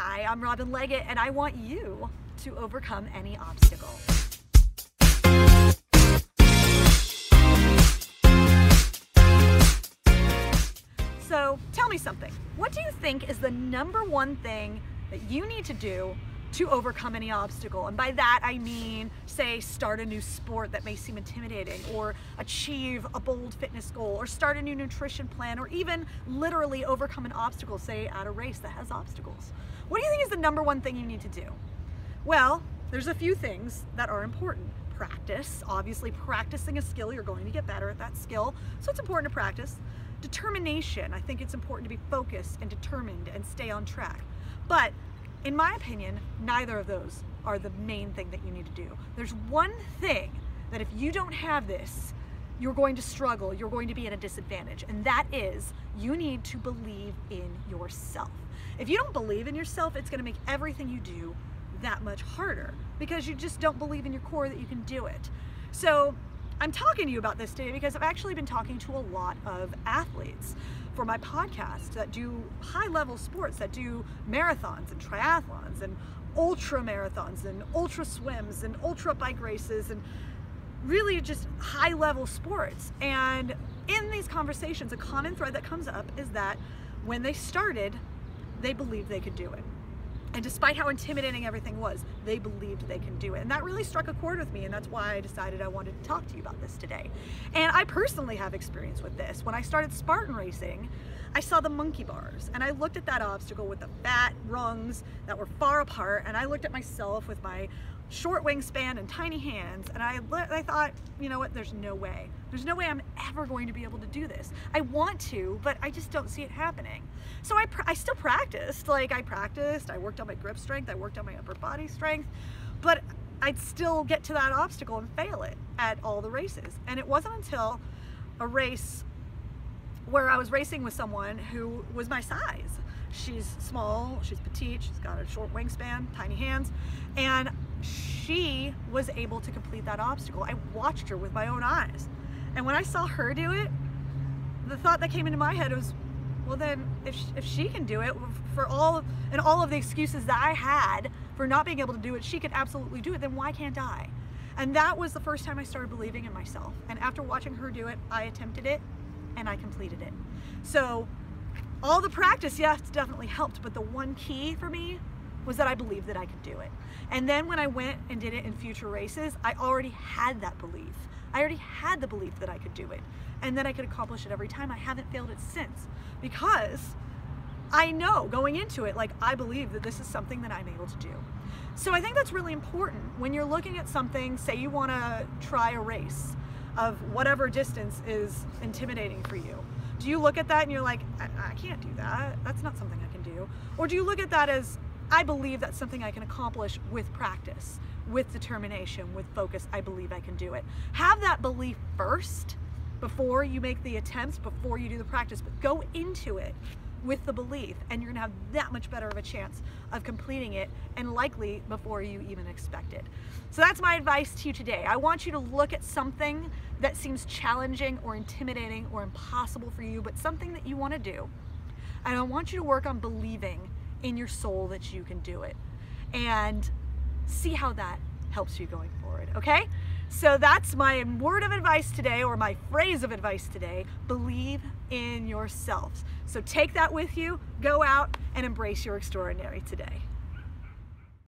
Hi, I'm Robin Legat, and I want you to overcome any obstacle. So tell me something. What do you think is the number one thing that you need to do to overcome any obstacle? And by that I mean, say, start a new sport that may seem intimidating, or achieve a bold fitness goal, or start a new nutrition plan, or even literally overcome an obstacle, say, at a race that has obstacles. What do you think is the number one thing you need to do? Well, there's a few things that are important. Practice, obviously practicing a skill, you're going to get better at that skill, so it's important to practice. Determination, I think it's important to be focused and determined and stay on track. But in my opinion, neither of those are the main thing that you need to do. There's one thing that if you don't have this, you're going to struggle, you're going to be at a disadvantage, and that is you need to believe in yourself. If you don't believe in yourself, it's going to make everything you do that much harder because you just don't believe in your core that you can do it. So I'm talking to you about this today because I've actually been talking to a lot of athletes for my podcast that do high level sports, that do marathons and triathlons and ultra marathons and ultra swims and ultra bike races and really just high level sports. And in these conversations, a common thread that comes up is that when they started, they believed they could do it. And despite how intimidating everything was, they believed they can do it. And that really struck a chord with me, and that's why I decided I wanted to talk to you about this today. And I personally have experience with this. When I started Spartan racing, I saw the monkey bars, and I looked at that obstacle with the fat rungs that were far apart, and I looked at myself with my short wingspan and tiny hands, and I, I thought, you know what, there's no way. There's no way I'm ever going to be able to do this. I want to, but I just don't see it happening. So I, I still practiced. Like I practiced, I worked on my grip strength, I worked on my upper body strength, but I'd still get to that obstacle and fail it at all the races. And it wasn't until a race where I was racing with someone who was my size. She's small, she's petite, she's got a short wingspan, tiny hands, and she was able to complete that obstacle. I watched her with my own eyes. And when I saw her do it, the thought that came into my head was, well then, if she, if she can do it, for all and all of the excuses that I had for not being able to do it, she could absolutely do it, then why can't I? And that was the first time I started believing in myself. And after watching her do it, I attempted it and I completed it. So all the practice, yes, definitely helped, but the one key for me was that I believed that I could do it. And then when I went and did it in future races, I already had that belief. I already had the belief that I could do it and that I could accomplish it every time. I haven't failed it since because I know going into it, like I believe that this is something that I'm able to do. So I think that's really important when you're looking at something, say you want to try a race of whatever distance is intimidating for you. Do you look at that and you're like, I, I can't do that. That's not something I can do. Or do you look at that as, I believe that's something I can accomplish with practice, with determination, with focus. I believe I can do it. Have that belief first before you make the attempts, before you do the practice, but go into it with the belief and you're gonna have that much better of a chance of completing it and likely before you even expect it. So that's my advice to you today. I want you to look at something that seems challenging or intimidating or impossible for you, but something that you wanna do. And I want you to work on believing in your soul that you can do it and see how that helps you going forward, okay? So that's my word of advice today, or my phrase of advice today believe in yourselves. So take that with you, go out and embrace your extraordinary today.